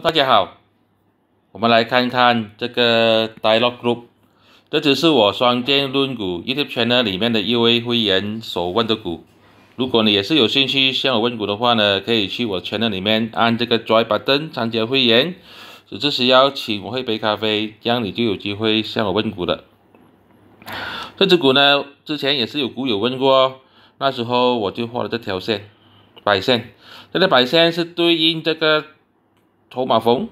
大家好，我们来看看这个 Dialog Group，这只是我双剑论股 YouTube channel 里面的一位会员所问的股。如果你也是有兴趣向我问股的话呢，可以去我 channel 里面按这个 Join button 参加会员，只是需要请我喝一杯咖啡，这样你就有机会向我问股的。这只股呢，之前也是有股友问过，那时候我就画了这条线，白线，这个白线是对应这个。筹码峰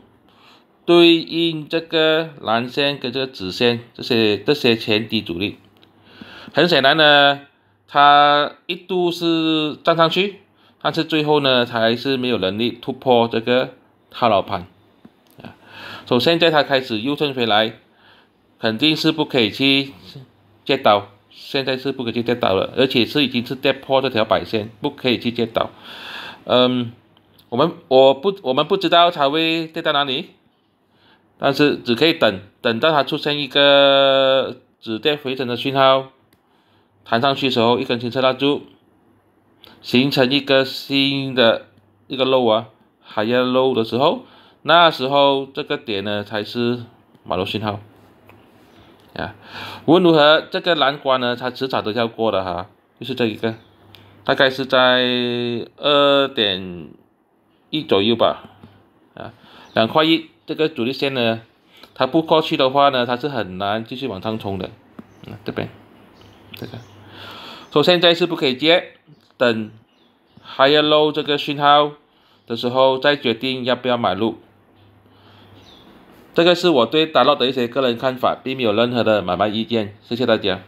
对应这个蓝线跟这个紫线，这些这些前低阻力，很显然呢，它一度是站上去，但是最后呢，它还是没有能力突破这个套牢盘啊。从现在它开始右正回来，肯定是不可以去接刀，现在是不可以去接刀了，而且是已经是跌破这条白线，不可以去接刀，嗯。我们我不我们不知道它会跌到哪里，但是只可以等等到它出现一个止跌回升的讯号，弹上去的时候一根青色蜡烛，形成一个新的一个 low 啊，还要 low 的时候，那时候这个点呢才是买入信号，啊，无论如何这个蓝关呢它迟早都要过的哈，就是这一个，大概是在二点。一左右吧，啊，两块一这个主力线呢，它不过去的话呢，它是很难继续往上冲的，啊，这边，这个，说现在是不可以接，等 higher low 这个讯号的时候再决定要不要买入，这个是我对大陆的一些个人看法，并没有任何的买卖意见，谢谢大家。